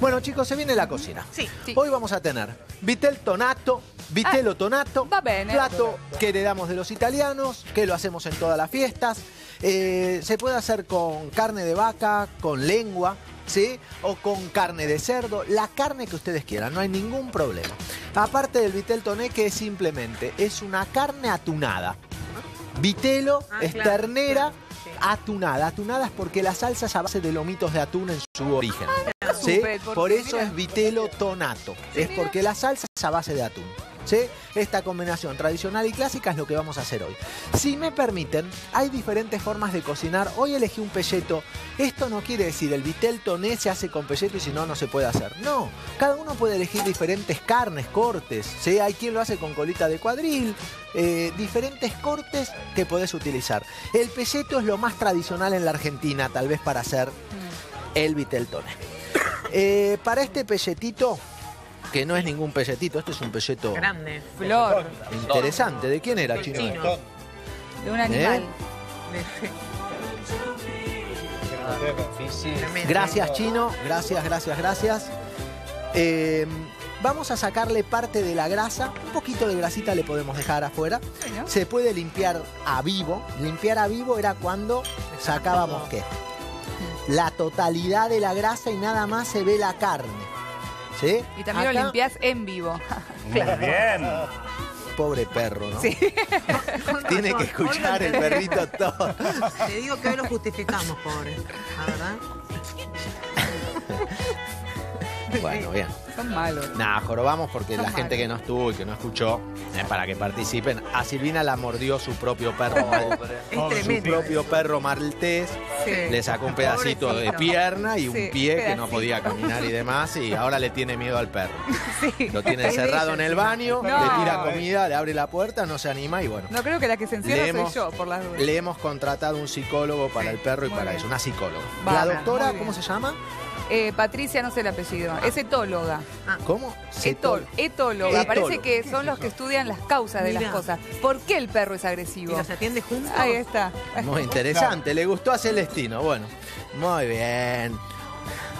Bueno, chicos, se viene la cocina. Sí. Sì. Hoy vamos a tener vitel tonato, vitello tonato, va bene. plato que heredamos de los italianos, que lo hacemos en todas las fiestas. Eh, se puede hacer con carne de vaca, con lengua, ¿sí? O con carne de cerdo, la carne que ustedes quieran, no hay ningún problema. Aparte del vitel toné, que es simplemente es una carne atunada. Vitelo Ah, es claro, ternera claro, sí. atunada. Atunada es porque la salsa es a base de lomitos de atún en su origen. ¿Sí? supe, porque, Por eso mira. es vitelo tonato. es porque la salsa es a base de atún. ¿sí? Esta combinación tradicional y clásica es lo que vamos a hacer hoy. Si me permiten, hay diferentes formas de cocinar. Hoy elegí un pelleto. Esto no quiere decir el vitel toné se hace con pelleto y si no, no se puede hacer. No, cada uno puede elegir diferentes carnes, cortes. ¿sí? Hay quien lo hace con colita de cuadril. eh, diferentes cortes que podés utilizar. El pelleto es lo más tradicional en la Argentina, tal vez para hacer el vitel toné. Eh, para este pelletito, que no es ningún pelletito, este es un pelleto Grande. Flor interesante. ¿De quién era, chino? Chino. de un animal. Tremendo. Gracias, chino. Gracias, gracias, gracias. Eh, vamos a sacarle parte de la grasa. Un poquito de grasita le podemos dejar afuera. Bueno. Se puede limpiar a vivo. Limpiar a vivo era cuando sacábamos qué? La totalidad de la grasa y nada más se ve la carne. ¿Sí? Y también lo Acá, limpiás en vivo. Muy bien. Pobre perro, ¿no? Sí. Tiene que escuchar el perrito todo. Te digo que hoy lo justificamos, pobre. La verdad. Bueno, bien. Son malos. Nada, jorobamos porque Son la gente malos. que no estuvo y que no escuchó, eh, para que participen, a Silvina la mordió su propio perro, mal- Es su tremendo. propio perro maltés, Sí. le sacó un pedacito de Pobrecito. pierna y un Sí, pie que pedacito. no podía caminar y demás, y ahora le tiene miedo al perro. Sí. Lo tiene Es de encerrado en el baño, No. le tira comida, le abre la puerta, no se anima y bueno. No creo que la que se encierra Le hemos- soy yo, por las dudas. Le hemos contratado un psicólogo para el perro y Muy para bien. eso, una psicóloga. La muy doctora, bien. ¿cómo se llama? Eh, Patricia, no sé el apellido. Es etóloga. ¿Cómo? Etol, etóloga. Parece que son los que estudian las causas de las cosas. ¿Por qué el perro es ¿Y agresivo? los atiende juntos? Ahí está. Muy interesante, le gustó a Celestino. Bueno, muy bien.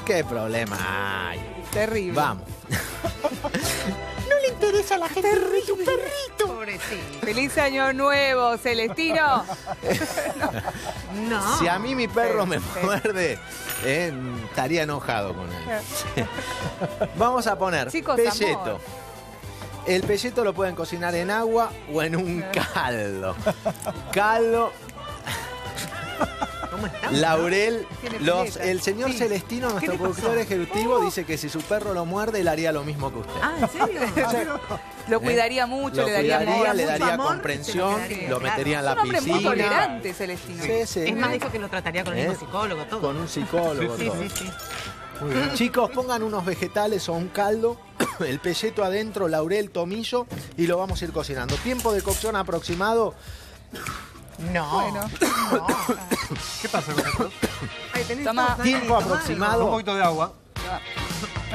¿Qué problema hay? Terrible. Vamos. Pobrecito. Feliz año nuevo, Celestino. No. Si a mí mi perro me muerde, eh, estaría enojado con él. Vamos a poner Chicos, pelleto. amor. El pelleto lo pueden cocinar en agua o en un caldo. Caldo, ¿Cómo estamos? laurel. Los, el señor Sí. Celestino, nuestro productor ejecutivo, dice que si su perro lo muerde, él haría lo mismo que usted. Ah, ¿en serio? Lo cuidaría mucho, Lo le daría cuidaría, amor. le daría amor, comprensión, lo metería en Es la un hombre muy piscina. tolerante, Celestino. Sí, sí. Es más, dijo que lo trataría con el mismo ¿Eh? psicólogo, todo. Con un psicólogo. Sí, todo. sí, sí. Muy bien. Chicos, pongan unos vegetales o un caldo, el pelleto adentro, laurel, tomillo y lo vamos a ir cocinando. Tiempo de cocción aproximado. No. Bueno. No. ¿Qué pasa con esto? Ay, tenés Toma. todo, Tiempo aproximado. Un poquito de agua.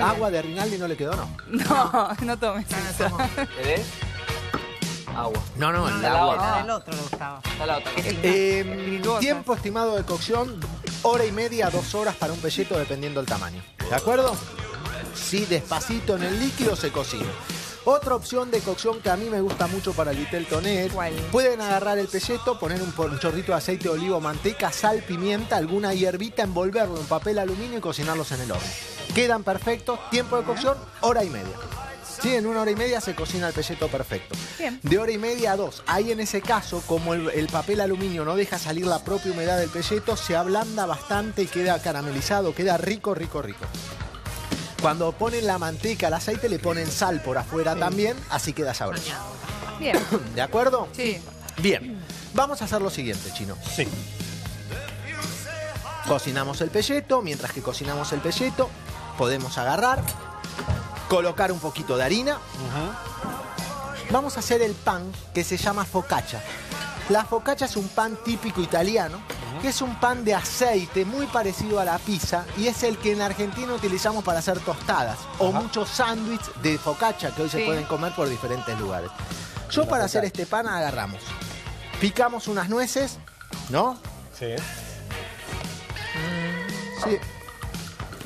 Agua de Rinaldi no le quedó, ¿no? No, no tomes Ah, eso. estamos- ¿Querés? Agua. No, no, el No, agua. la del otro le gustaba. Está la otra. Eh, Espirituosa. tiempo estimado de cocción, hora y media, dos horas para un pelleto dependiendo del tamaño. ¿De acuerdo? Sí, despacito en el líquido se cocina. Otra opción de cocción que a mí me gusta mucho para el vitel ¿Cuál? pueden agarrar el pelleto, poner un, chorrito de aceite de olivo, manteca, sal, pimienta, alguna hierbita, envolverlo en papel aluminio y cocinarlos en el horno. Quedan perfectos, tiempo de cocción, hora y media. Sí, en una hora y media se cocina el pelleto perfecto. Bien. De hora y media a dos. Ahí en ese caso, como el, el papel aluminio no deja salir la propia humedad del pelleto, se ablanda bastante y queda caramelizado, queda rico, rico, rico. Cuando ponen la manteca, el aceite, le ponen sal por afuera también, así queda sabroso. Bien. ¿De acuerdo? Sí. Bien. Vamos a hacer lo siguiente, chino. Sí. Cocinamos el pelleto, mientras que cocinamos el pelleto, podemos agarrar, colocar un poquito de harina, Vamos a hacer el pan que se llama focaccia. La focaccia es un pan típico italiano, que es un pan de aceite muy parecido a la pizza y es el que en Argentina utilizamos para hacer tostadas o muchos sándwiches de focaccia que hoy se pueden comer por diferentes lugares. Yo para hacer este pan agarramos, picamos unas nueces, ¿no? Sí. Sí,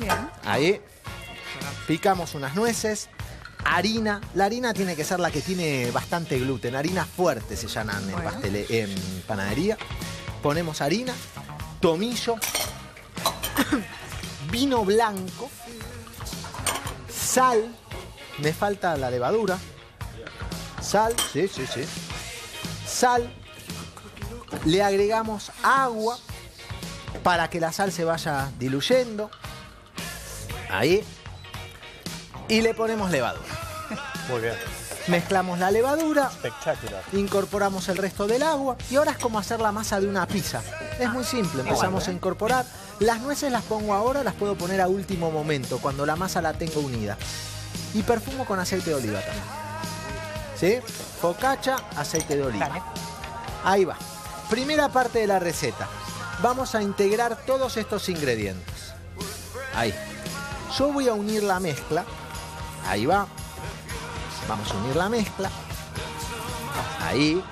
Bien. ahí. Picamos unas nueces, harina. La harina tiene que ser la que tiene bastante gluten. Harina fuerte se llaman en, Bueno. pastele- en panadería. Ponemos harina, tomillo, vino blanco, sal. Me falta la levadura. Sal, sí, sí, sí. Sal. Le agregamos agua para que la sal se vaya diluyendo. Ahí. Y le ponemos levadura. Mezclamos la levadura, Espectacular. incorporamos el resto del agua y ahora es como hacer la masa de una pizza. Es muy simple, empezamos a incorporar. Las nueces las pongo ahora, las puedo poner a último momento, cuando la masa la tengo unida. Y perfumo con aceite de oliva también. ¿Sí? Focaccia, aceite de oliva. Dale. Ahí va. Primera parte de la receta. Vamos a integrar todos estos ingredientes. Ahí. Yo voy a unir la mezcla. Ahí va. Vamos a unir la mezcla. Ahí.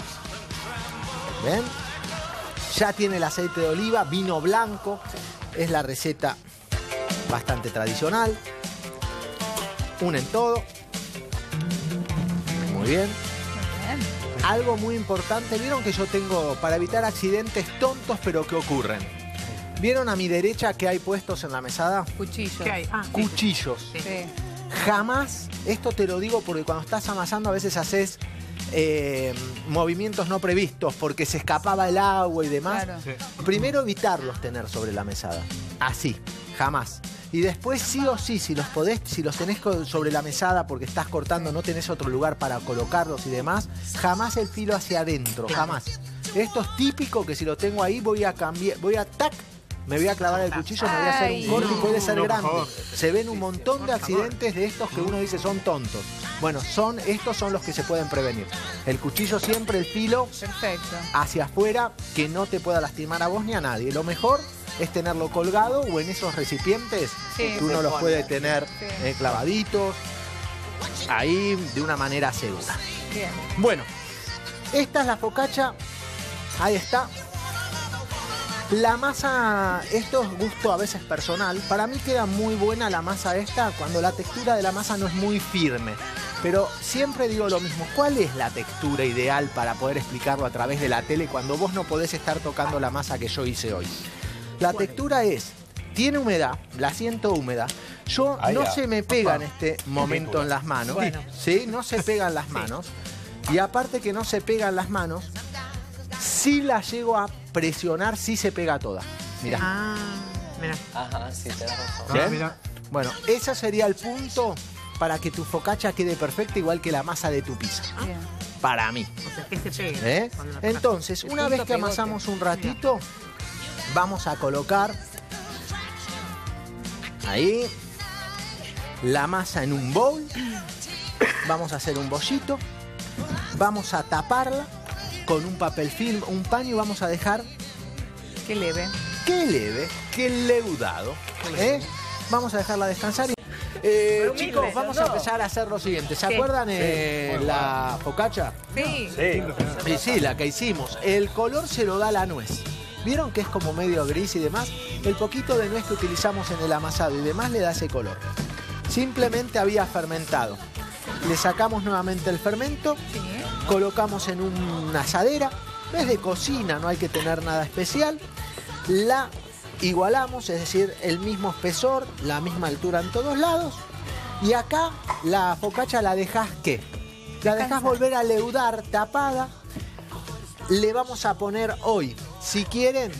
¿Ven? Ya tiene el aceite de oliva, vino blanco. Es la receta bastante tradicional. Unen todo. Muy bien. Muy bien. Algo muy importante, vieron que yo tengo para evitar accidentes tontos pero que ocurren. ¿Vieron a mi derecha que hay puestos en la mesada? Cuchillo. ¿Qué hay? Ah. Cuchillos. Sí. Sí. Jamás, esto te lo digo porque cuando estás amasando a veces haces eh, movimientos no previstos porque se escapaba el agua y demás. Claro. Sí. Primero evitarlos tener sobre la mesada. Así, jamás. Y después sí o sí, si los podés, si los tenés sobre la mesada porque estás cortando, no tenés otro lugar para colocarlos y demás, jamás el filo hacia adentro, jamás. Esto es típico que si lo tengo ahí voy a cambiar, voy a tac, me voy a clavar el cuchillo, me voy a hacer un corte y puede ser grande. Se ven un montón de accidentes de estos que uno dice son tontos. Bueno, son estos son los que se pueden prevenir. El cuchillo siempre el filo Perfecto. hacia afuera que no te pueda lastimar a vos ni a nadie. Lo mejor es tenerlo colgado o en esos recipientes Sí. que uno los puede tener Sí. eh, clavaditos ahí de una manera segura. Bien. Bueno, esta es la focaccia. Ahí está. La masa, esto es gusto a veces personal. Para mí queda muy buena la masa esta cuando la textura de la masa no es muy firme. Pero siempre digo lo mismo, ¿cuál es la textura ideal para poder explicarlo a través de la tele cuando vos no podés estar tocando la masa que yo hice hoy? La textura es, tiene humedad, la siento húmeda. Yo no se me pega en este momento en las manos. Bueno. ¿sí? No se pegan las manos. Y aparte que no se pegan las manos, si la llego a presionar, sí se pega toda. Mira. Ah, mira. Ajá, sí, tenés razón. ¿Sí? Ah, mira. Bueno, ese sería el punto para que tu focaccia quede perfecta igual que la masa de tu pizza. Bien. Para mí. O sea, que se pegue. ¿eh? Entonces, El una vez que pegote. amasamos un ratito, vamos a colocar ahí la masa en un bowl. Vamos a hacer un bollito. Vamos a taparla con un papel film, un paño y vamos a dejar Qué leve. que leve, que leudado. ¿eh? Vamos a dejarla descansar. y- Eh, chicos, vamos a empezar a hacer lo siguiente. ¿Se ¿Qué? acuerdan eh, la focaccia? Sí. Sí. Sí, sí, la que hicimos. El color se lo da la nuez. ¿Vieron que es como medio gris y demás? El poquito de nuez que utilizamos en el amasado y demás le da ese color. Simplemente había fermentado. Le sacamos nuevamente el fermento, Sí. Colocamos en una asadera. Es de cocina, no hay que tener nada especial. La igualamos, es decir, el mismo espesor, la misma altura en todos lados. Y acá la focaccia la dejas qué? La dejas volver a leudar tapada. Le vamos a poner hoy, si quieren,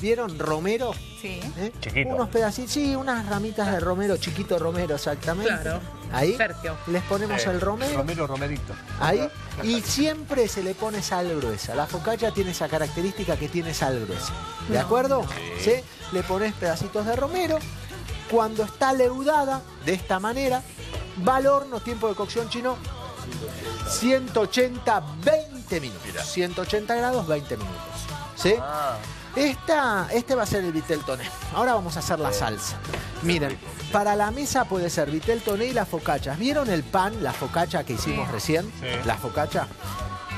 ¿vieron romero? Sí. ¿Eh? Chiquito. Unos pedacitos, sí, unas ramitas de romero, chiquito romero exactamente. Claro. Ahí. Sergio. Les ponemos Eh, el romero. Romero, Romerito. Ahí. Y siempre se le pone sal gruesa. La focaccia tiene esa característica que tiene sal gruesa. ¿De acuerdo? ¿Sí? Le pones pedacitos de romero. Cuando está leudada, de esta manera, va al horno, tiempo de cocción chino, 180, 20 minutos. 180 grados, 20 minutos. ¿Sí? Ah, Esta, este va a ser el vitel toné. Ahora vamos a hacer la salsa. Miren, para la mesa puede ser vitel toné y las focachas. ¿Vieron el pan, la focacha que hicimos Sí. recién? Sí. La focacha.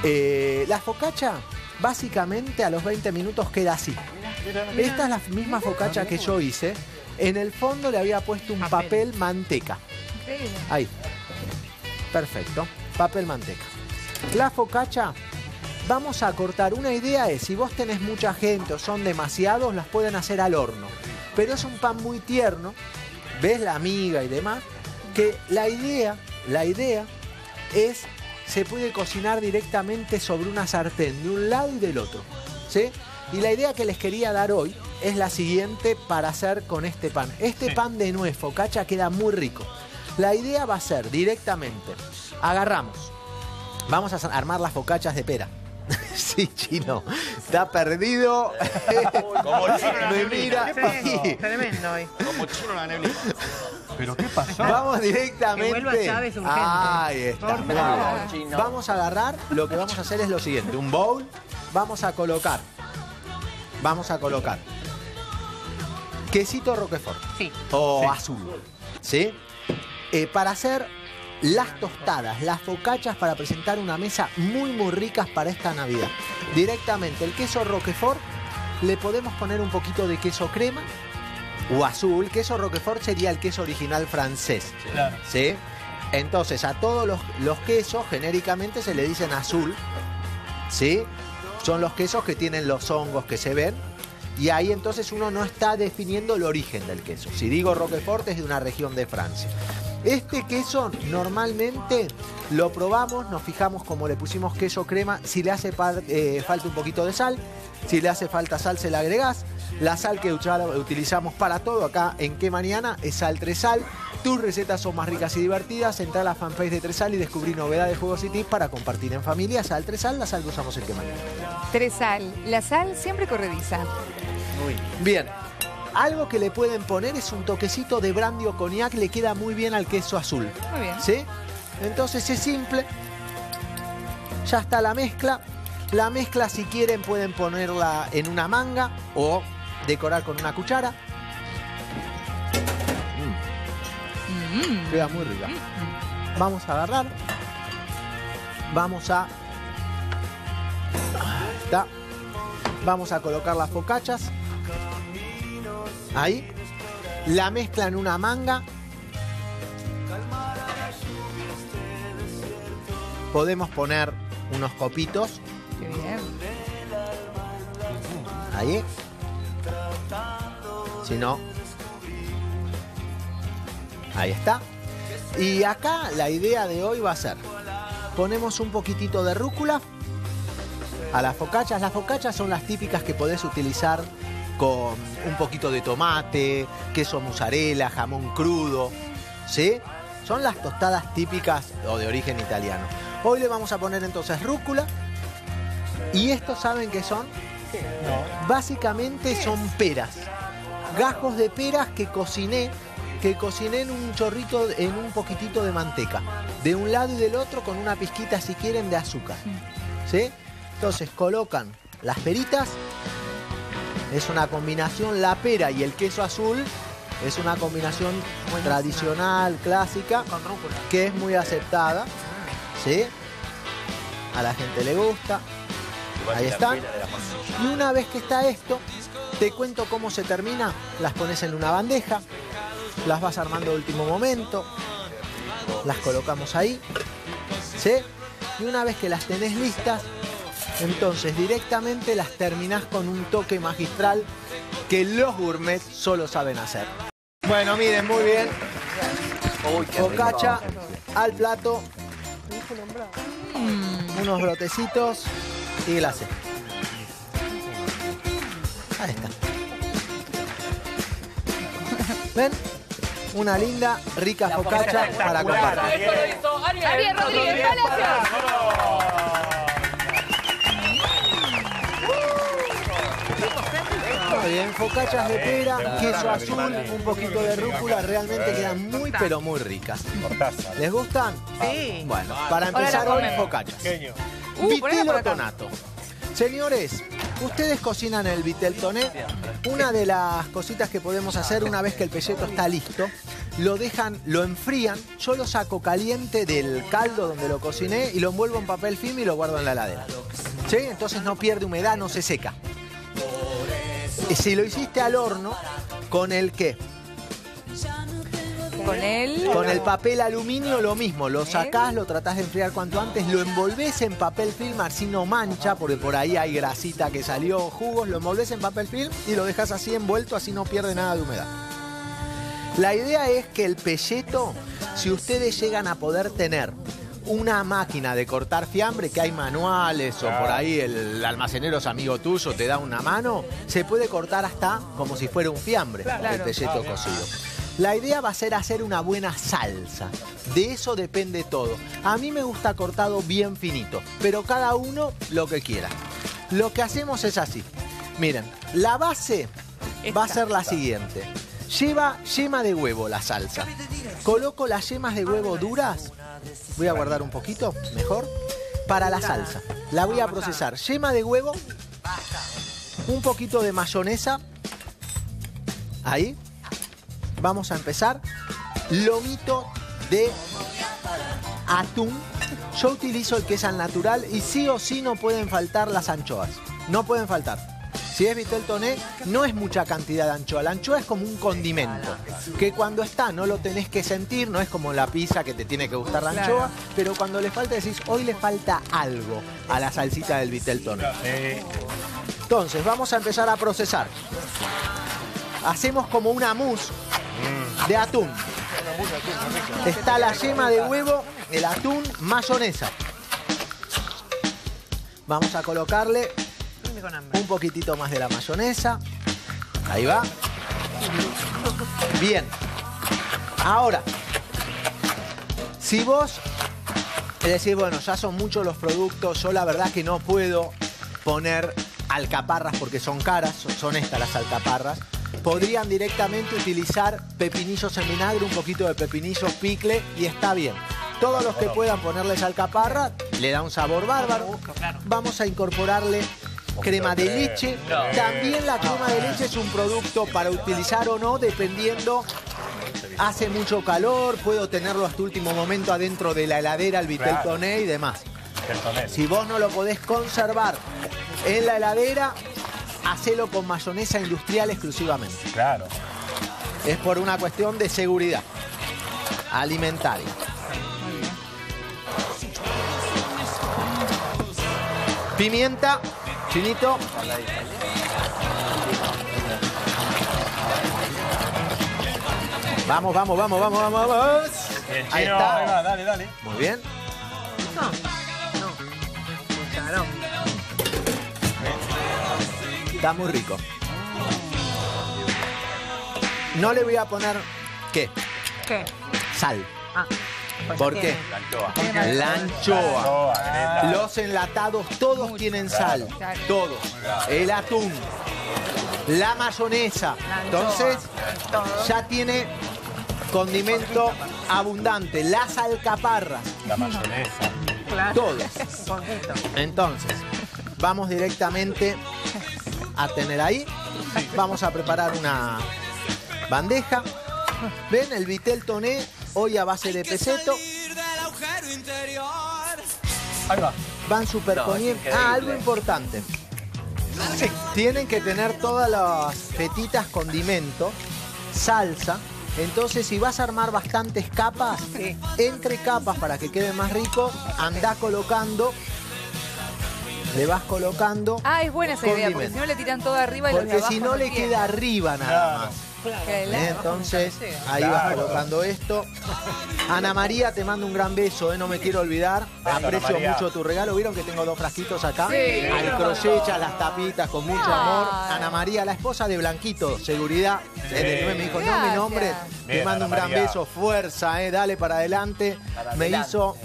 Eh, la focacha, básicamente a los 20 minutos queda así. Esta es la misma focacha que yo hice. En el fondo le había puesto un papel, Papel. manteca. Increíble. Ahí. Perfecto. Papel manteca. La focacha, vamos a cortar. Una idea es, si vos tenés mucha gente o son demasiados, las pueden hacer al horno. Pero es un pan muy tierno, ves la amiga y demás, que la idea, la idea es, se puede cocinar directamente sobre una sartén, de un lado y del otro. ¿Sí? Y la idea que les quería dar hoy es la siguiente para hacer con este pan. Este Sí. pan de nuez focacha queda muy rico. La idea va a ser directamente, agarramos, vamos a armar las focachas de pera. sí, chino, está perdido. Como chino la Me neblina. mira y- Tremendo hoy. Como chino la neblina. ¿Pero qué pasó? Vamos directamente. Que vuelva Chávez urgente. Ahí está. Chino. Vamos a agarrar, lo que vamos a hacer es lo siguiente, un bowl, vamos a colocar, vamos a colocar quesito roquefort Sí. o Sí. azul, ¿sí? Eh, para hacer las tostadas, las focachas para presentar una mesa muy muy ricas para esta Navidad. Directamente el queso roquefort le podemos poner un poquito de queso crema o azul. Queso roquefort sería el queso original francés. Claro. ¿Sí? Entonces a todos los, los quesos genéricamente se le dicen azul. ¿Sí? Son los quesos que tienen los hongos que se ven. Y ahí entonces uno no está definiendo el origen del queso. Si digo Roquefort es de una región de Francia. Este queso normalmente lo probamos, nos fijamos como le pusimos queso crema, si le hace eh, falta un poquito de sal, si le hace falta sal se la agregás. La sal que utilizamos para todo acá en Qué Mañana es sal Tresal. Tus recetas son más ricas y divertidas. Entra a la fanpage de Tresal y descubrí novedades, juegos y tips para compartir en familia. Sal Tresal, la sal que usamos en Qué Mañana. Tres sal. La sal siempre corrediza. Bien. Algo que le pueden poner es un toquecito de brandy o cognac, le queda muy bien al queso azul. Muy bien. ¿Sí? Entonces es simple. Ya está la mezcla. La mezcla, si quieren, pueden ponerla en una manga o decorar con una cuchara. Mm, Mm. queda muy rica. Vamos a agarrar. Vamos a. Está. Vamos a colocar las focachas. Ahí. La mezcla en una manga. Podemos poner unos copitos. Qué bien. Ahí. Si no. Ahí está. Y acá la idea de hoy va a ser. Ponemos un poquitito de rúcula a las focachas. Las focachas son las típicas que podés utilizar con un poquito de tomate, queso mozzarella, jamón crudo. ¿Sí? Son las tostadas típicas o de origen italiano. Hoy le vamos a poner entonces rúcula. ¿Y estos saben qué son? Básicamente son peras. Gajos de peras que cociné, que cociné en un chorrito, en un poquitito de manteca. De un lado y del otro con una pizquita, si quieren, de azúcar. ¿Sí? Entonces colocan las peritas. Es una combinación, la pera y el queso azul. Es una combinación tradicional, clásica, Con rúcula. que es muy aceptada. ¿Sí? A la gente le gusta. Ahí están. Y una vez que está esto, te cuento cómo se termina. Las pones en una bandeja, las vas armando de último momento, las colocamos ahí, ¿sí? Y una vez que las tenés listas, entonces directamente las terminás con un toque magistral que los gourmets solo saben hacer. Bueno, miren, muy bien. Focacha al plato. Unos brotecitos y glacé. Ahí está. ¿Ven? Una linda, rica focacha para compartir. Ariel Rodríguez Palacio. Bien, focachas de pera, queso azul, un poquito de rúcula, realmente quedan muy pero muy ricas. ¿Les gustan? Sí. Bueno, para empezar hoy, focachas. Uh, Vitelo tonato. Señores, ustedes cocinan el vitel toné. Una de las cositas que podemos hacer una vez que el pelleto está listo, lo dejan, lo enfrían. Yo lo saco caliente del caldo donde lo cociné y lo envuelvo en papel film y lo guardo en la heladera. ¿Sí? Entonces no pierde humedad, no se seca. Si lo hiciste al horno, con el qué? Con él. Con el papel aluminio lo mismo, lo sacás, lo tratás de enfriar cuanto antes, lo envolvés en papel film así no mancha, porque por ahí hay grasita que salió, jugos, lo envolvés en papel film y lo dejas así envuelto, así no pierde nada de humedad. La idea es que el pelleto, si ustedes llegan a poder tener una máquina de cortar fiambre, que hay manuales o por ahí el almacenero es amigo tuyo, te da una mano, se puede cortar hasta como si fuera un fiambre el Claro. pelleto cocido. La idea va a ser hacer una buena salsa. De eso depende todo. A mí me gusta cortado bien finito, pero cada uno lo que quiera. Lo que hacemos es así. Miren, la base va a ser la siguiente. Lleva yema de huevo la salsa. Coloco las yemas de huevo duras. Voy a guardar un poquito, mejor. Para la salsa. La voy a procesar. Yema de huevo. Un poquito de mayonesa. Ahí. Vamos a empezar. Lomito de atún. Yo utilizo el que es al natural y sí o sí no pueden faltar las anchoas. No pueden faltar. Si es vitel toné, no es mucha cantidad de anchoa. La anchoa es como un condimento. Que cuando está no lo tenés que sentir, no es como la pizza que te tiene que gustar la anchoa. Pero cuando le falta decís, hoy le falta algo a la salsita del vitel toné. Entonces, vamos a empezar a procesar. Hacemos como una mousse de atún. Está la yema de huevo, el atún, mayonesa. Vamos a colocarle Dime con hambre. un poquitito más de la mayonesa. Ahí va. Bien. Ahora, si vos decís, bueno, ya son muchos los productos, yo la verdad que no puedo poner alcaparras porque son caras, son- son estas las alcaparras. Podrían directamente utilizar pepinillos en vinagre, un poquito de pepinillos picle y está bien. Todos los que puedan ponerles alcaparra le da un sabor bárbaro. Vamos a incorporarle crema de leche. También la crema de leche es un producto para utilizar o no, dependiendo. Hace mucho calor, puedo tenerlo hasta último momento adentro de la heladera, el vitel toné y demás. Si vos no lo podés conservar en la heladera, hacelo con mayonesa industrial exclusivamente. Claro. Es por una cuestión de seguridad alimentaria. Pimienta, chinito. Vamos, vamos, vamos, vamos, vamos, vamos. Ahí chino, ahí va, está. dale, dale. Muy bien. ¿Eso? No. Está muy rico. No le voy a poner, ¿qué? ¿Qué? Sal. Ah. Pues ¿Por qué? La anchoa. Los enlatados todos tienen sal. Claro. Todos. El atún. La mayonesa. La. Entonces, ya tiene condimento abundante. Las alcaparras. La mayonesa. Claro. Todos. Entonces, vamos directamente a tener ahí. Vamos a preparar una bandeja. ¿Ven? El vitel toné, hoy a base de peseto. Ahí va. Van superponiendo. ah, algo importante. Tienen que tener todas las fetitas condimento, salsa. Entonces, si vas a armar bastantes capas, entre capas para que quede más rico, anda colocando. Le vas colocando. Ah, es buena esa idea, porque si no le tiran todo arriba y Porque si no le queda arriba nada más. ¿Eh? Entonces, ahí vas colocando esto. Ana María, te mando un gran beso, ¿eh? no me quiero olvidar. Aprecio mucho tu regalo. ¿Vieron que tengo dos frasquitos acá? Sí. Al crochet, las tapitas, con mucho amor. Ana María, la esposa de Blanquito, seguridad. Desde el 9 me dijo, no me Gracias. nombre. Te mando un gran María. beso, fuerza, ¿eh? dale para adelante. Me hizo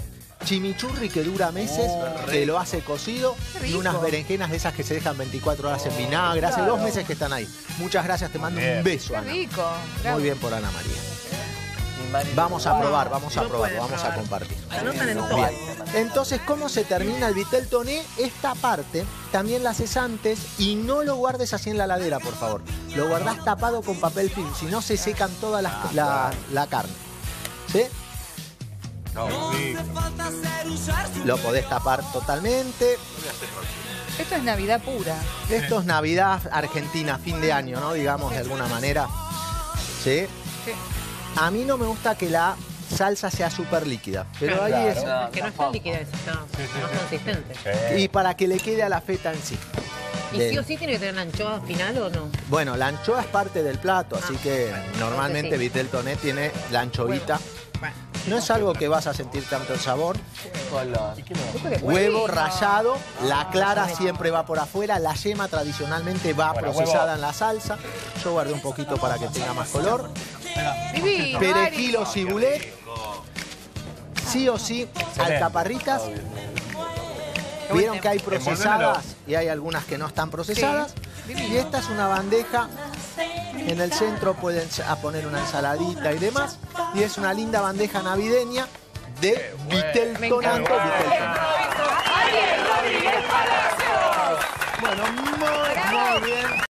chimichurri que dura meses, que lo hace cocido, y unas berenjenas de esas que se dejan 24 horas en vinagre. Hace dos meses que están ahí. Muchas gracias, te mando un beso, Qué Ana. rico. Muy bien por Ana María. Vamos a probar, vamos a probar, vamos a compartir. Bien. Entonces, ¿cómo se termina el vitel toné? Esta parte también la haces antes y no lo guardes así en la ladera, por favor. Lo guardás tapado con papel film, si no se secan toda la, la- la carne. ¿Sí? Sí. Lo podés tapar totalmente. Esto es Navidad pura. Esto es Navidad Argentina, fin de año, ¿no? Digamos de alguna manera. ¿Sí? Sí. A mí no me gusta que la salsa sea súper líquida, pero ahí es... Claro. Que no está líquida, está más consistente. Y para que le quede a la feta en sí. ¿Y sí o sí tiene que tener la anchoa final o no? Bueno, la anchoa es parte del plato, así Ah, que bueno, normalmente. Vitel Toné tiene la anchovita. Bueno. No es algo que vas a sentir tanto el sabor. Huevo rallado, la clara siempre va por afuera, la yema tradicionalmente va Bueno, procesada huevo. en la salsa. Yo guardé un poquito para que tenga más color. Perejil o cibulet. Sí o sí, alcaparritas. Vieron que hay procesadas y hay algunas que no están procesadas. Y esta es una bandeja. En el centro pueden a poner una ensaladita y demás. Y es una linda bandeja navideña de. Vitel Tonanto. Bueno, muy, muy bien.